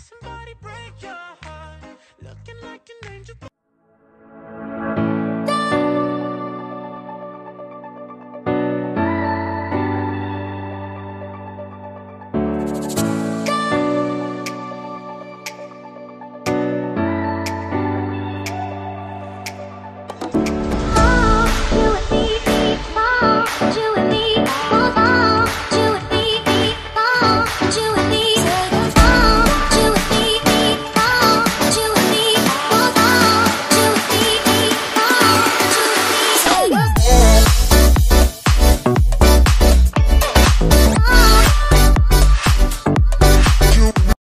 somebody break your